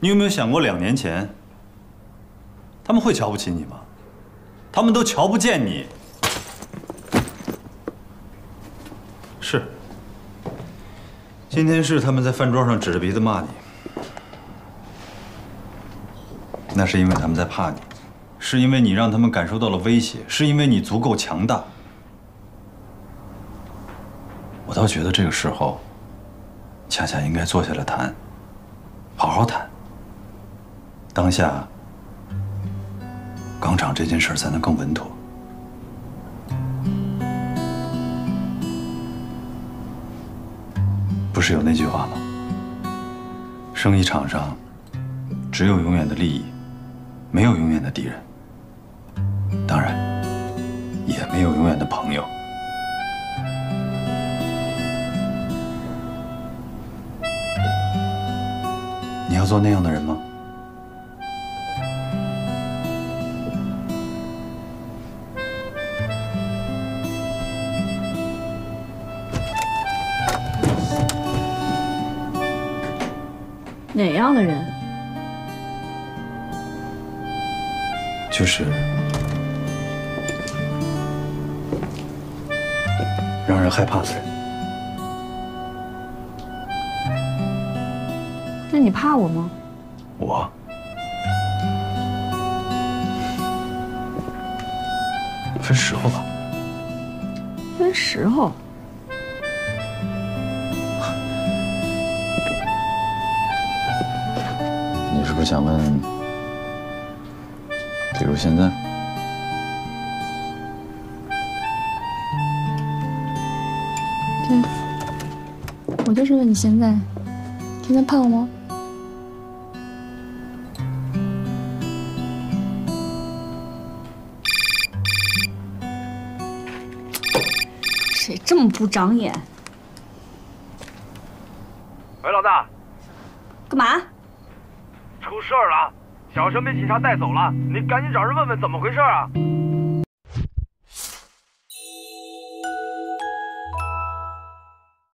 你有没有想过，两年前他们会瞧不起你吗？他们都瞧不见你。是，今天是他们在饭桌上指着鼻子骂你，那是因为他们在怕你，是因为你让他们感受到了威胁，是因为你足够强大。我倒觉得这个时候，恰恰应该坐下来谈，好好谈。当下，钢厂这件事才能更稳妥。不是有那句话吗？生意场上，只有永远的利益，没有永远的敌人。当然，也没有永远的朋友。你要做那样的人吗？哪样的人？就是让人害怕的人。那你怕我吗？我分时候吧。分时候。是不是想问？比如现在？对，我就是问你现在，现在怕我吗？谁这么不长眼？喂，老大，干嘛？出事儿了，小陈被警察带走了，你赶紧找人问问怎么回事啊！